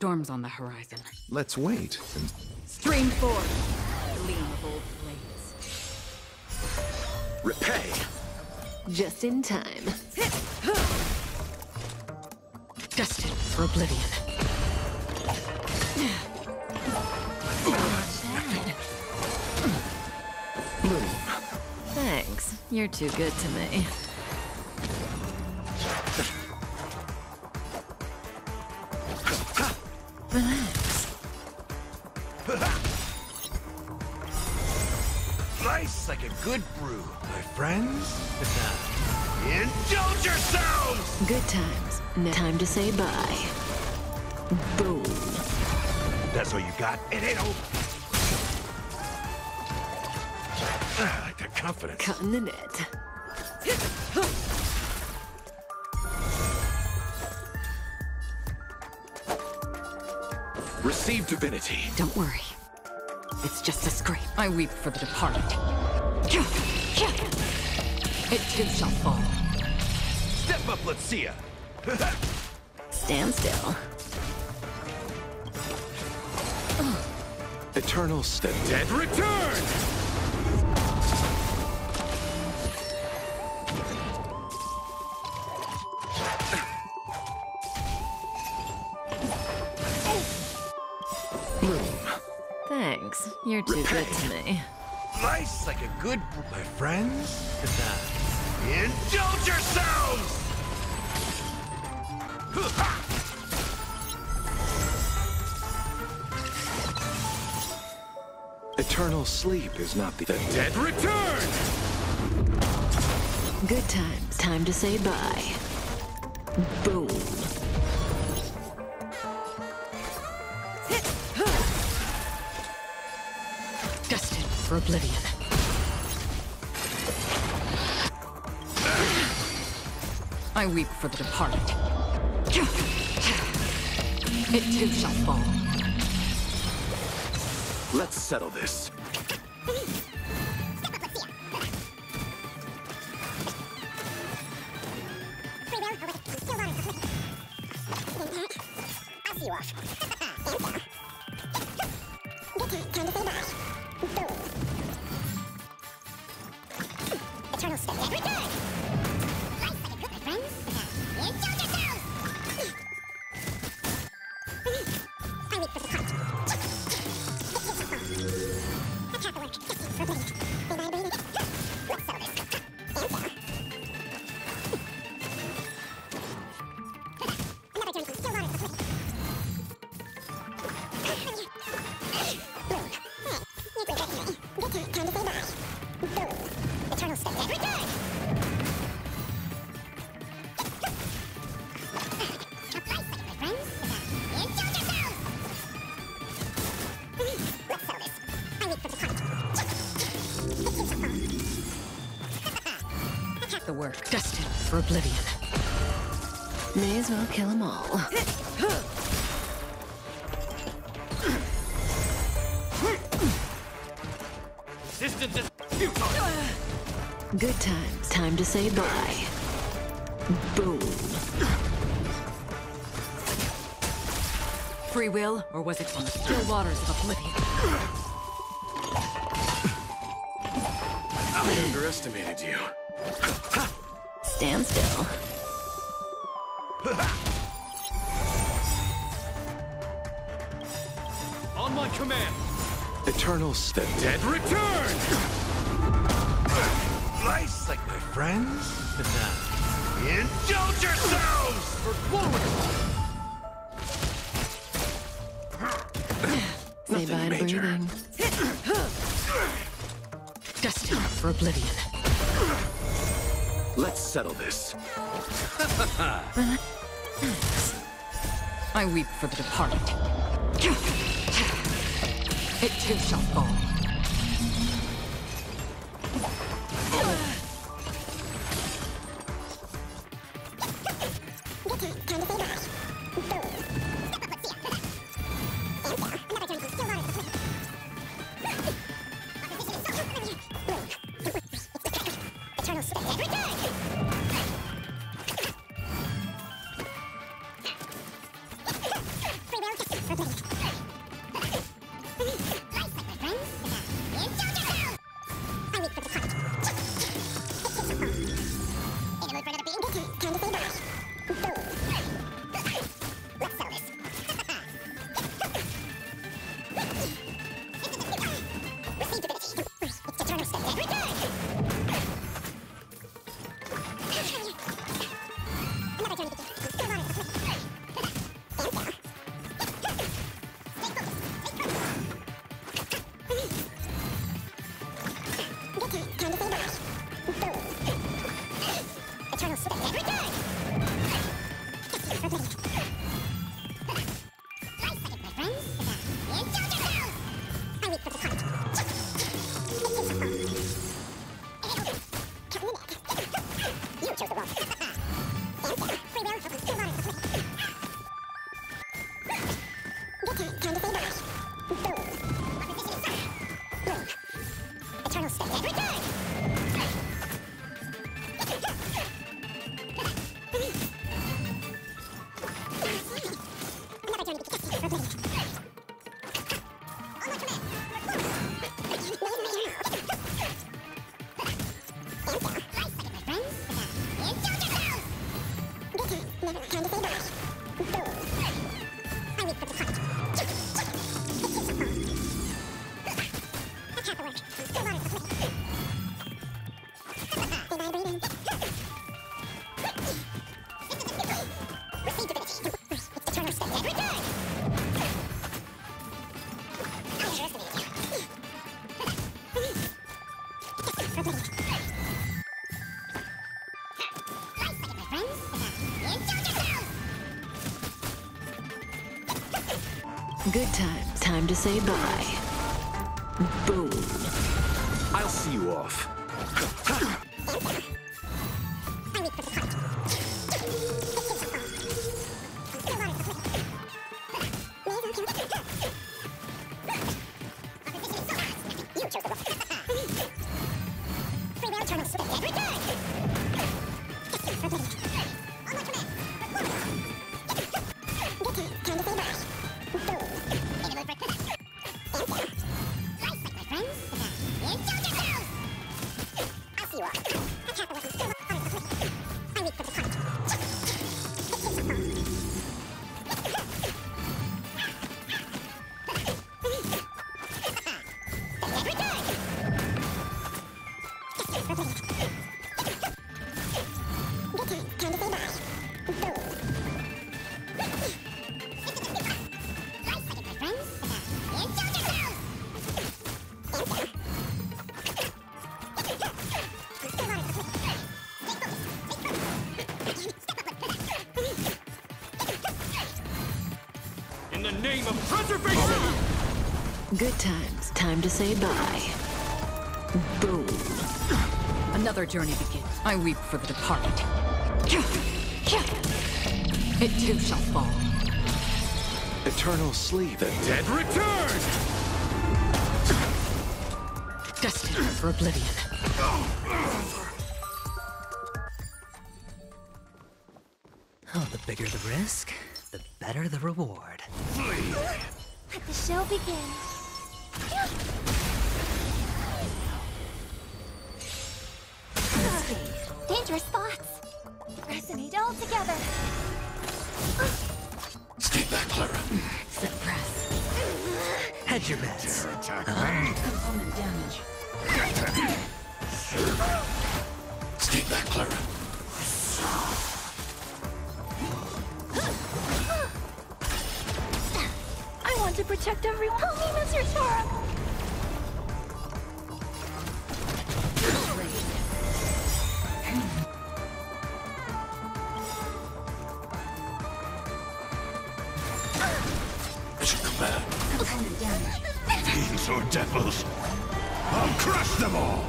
Storm's on the horizon. Let's wait and Stream forth. Gleam of old blades. repay. Just in time. Destined for oblivion. Bloom. Thanks. You're too good to me. Relax. Nice like a good brew, my friends. Indulge yourselves! Good times. Now time to say bye. Boom. That's all you got? It ain't over. Ah, I like that confidence. Cutting the net. Receive divinity. Don't worry. It's just a scrape. I weep for the departed. It too shall fall. Step up, let's see ya. Stand still. Eternal stead. Dead return! Thanks. You're too good to me. Nice like a good brew, my friends. Indulge yourselves! Eternal sleep is not the Dead return! Good times. Time to say bye. Boom. For oblivion. I weep for the departed. It too shall fall. Let's settle this. Eternal for oblivion. May as well kill them all. Resistance is futile! Good times. Time to say bye. Boom. Free will, or was it from the still waters of oblivion? I underestimated you. Stand still. On my command! Eternal stead. Dead return! Nice like my friends. Indulge yourselves! For glory! Say bye to major. breathing. Destined for oblivion. Settle this. I weep for the departed. It too shall fall. kind of feedback. Yeah. Good times. Time to say bye. Boom. I'll see you off. Good times. Time to say bye. Boom. Another journey begins. I weep for the departed. It too shall fall. Eternal sleep. The Dead return! Destined for oblivion. Oh, the bigger the risk, the better the reward. Let the show begin. Dangerous thoughts. Resonate all together. Stay back, Clara. Suppress. Hedge your bets. Uh-huh. Component damage. Stay back, Clara. Protect everyone. Help me, Svarog. I should come back. Component. Fiends or devils, I'll crush them all!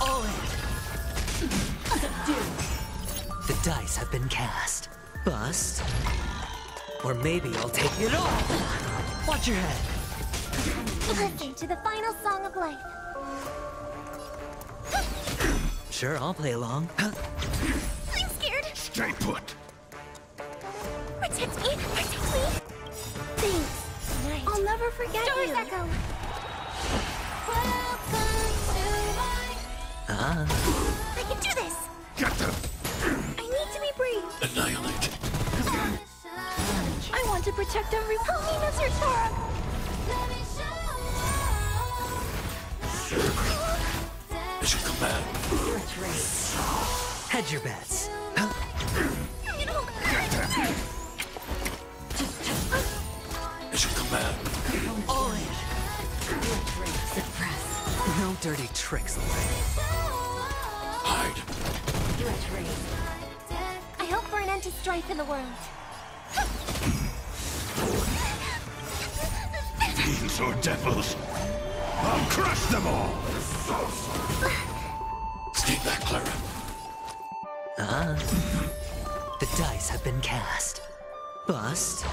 All in. The dice have been cast. Bust. Or maybe I'll take it all. Watch your head. Listen to the final song of life. Sure, I'll play along. I'm scared. Stay put! Protect me. Protect me. Thanks. Night. I'll never forget Stars you. Echo. Ah, I can do this. Get them! Want to protect everyone. Help me, Mr. Tara. I should come back. hedge your bets. I should come back. All in. Suppress. No dirty tricks, Lord. Hide. I hope for an end to strife in the world. Fiends or devils, I'll crush them all! Stay back, Clara. Ah. The dice have been cast. Bust.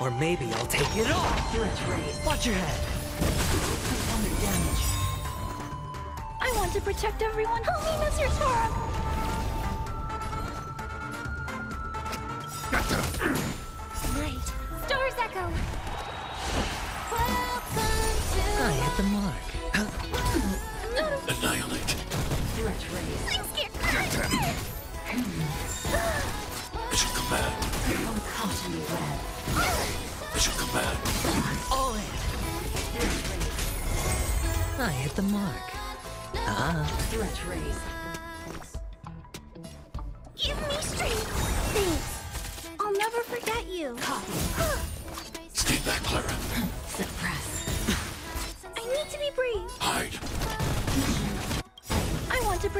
Or maybe I'll take it all. Watch your head. I want to protect everyone. Help me, Mr. Torok. Night. Stars echo. I hit the mark. Annihilate. I'm scared. Mission command. Mission command. All in. I hit the mark. Ah, Give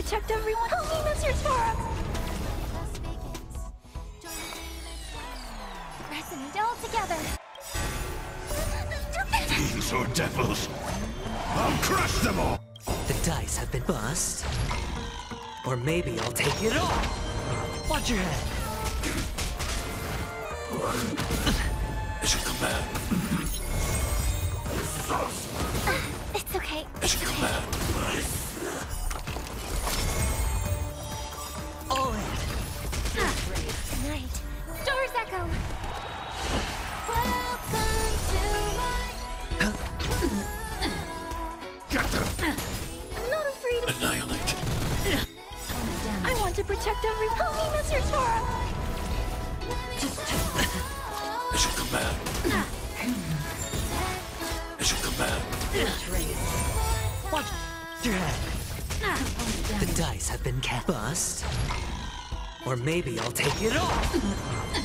protect everyone. Help me, Mr. Torok. Resonate all together. Fiends or devils, I'll crush them all! the dice have been bust. Or maybe I'll take it all. Watch your head. Mission command. It's okay. Mission command. All Stars echo. Welcome. I'm not afraid of. Annihilate. I want to protect everyone. Help me, Mr. Torok. Mission command. Mission command. Watch your head. The dice have been cast. Bust. Or maybe I'll take it off.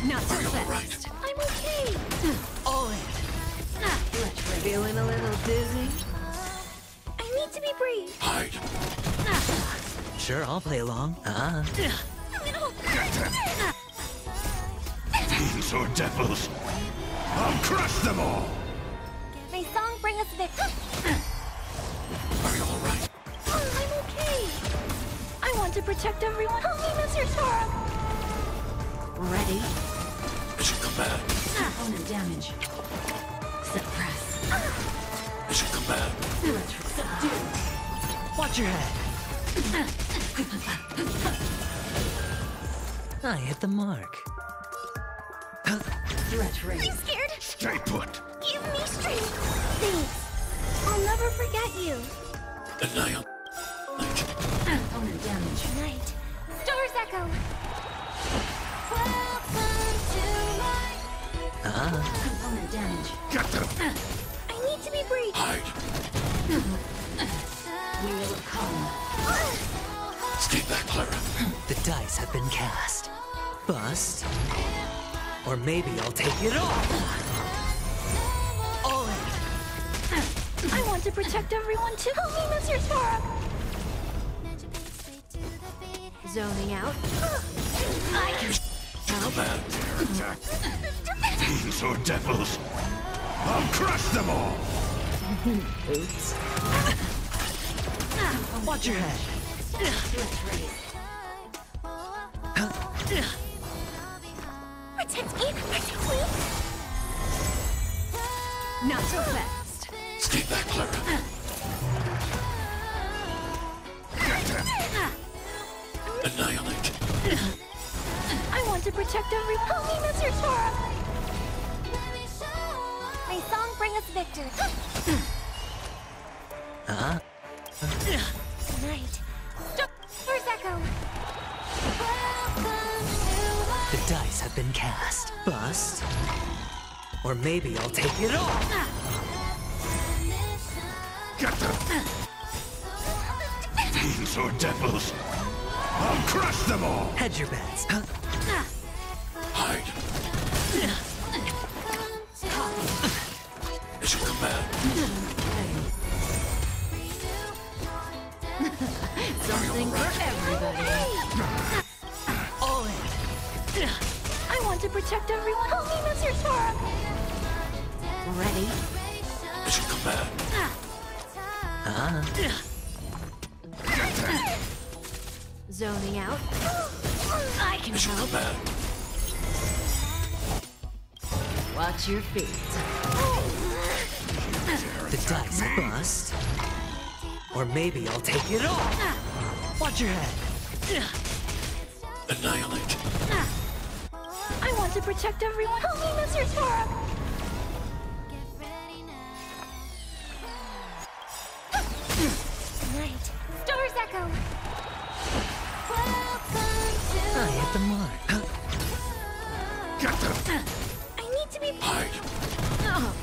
Not so fast. alright? I'm okay. All in. Feeling a little dizzy? I need to be brave. Hide. Sure, I'll play along. Ah, Fiends or devils, I'll crush them all! May song bring us victory. I want to protect everyone. Help me, Mr. Torok. Ready? Mission command. Ah, Opponent damage. Suppress. Mission command. Subdue. watch your head. I hit the mark. Threat I'm scared. Stay put! Give me strength. Thanks. I'll never forget you. Annihilate. Opponent damage. Night. Stars echo. Welcome to my. Ah, Opponent damage. Get them! I need to be brave. Hide. Wheel of calm. Stay back, Clara. the dice have been cast. Bust. Or maybe I'll take it all. All in. I want to protect everyone too. Help me, Mr. Torok. Zoning out. Mission command. Fiends or devils, I'll crush them all! Oops. Watch your head. Protect me. Protect me. Not so fast. Stay back, Clara. Annihilate. I want to protect everyone. Help me, Svarog. May song bring us victory. Ah, Night. Stars echo. The dice have been cast. Bust. Or maybe I'll take it all. Get them! Fiends or devils, I'll crush them all! Hedge your bets. Huh? Hide. It's your command. Something right? for everybody. all in. I want to protect everyone. Help me, Mr. Torok! Ready? It's your command. Uh -huh. Zoning out. I can Mission help. command. Watch your feet. The dice bust. Or maybe I'll take it all. Watch your head. Annihilate. I want to protect everyone. Help me, Svarog. I the. Get them! Uh, I need to be. Hide. Oh,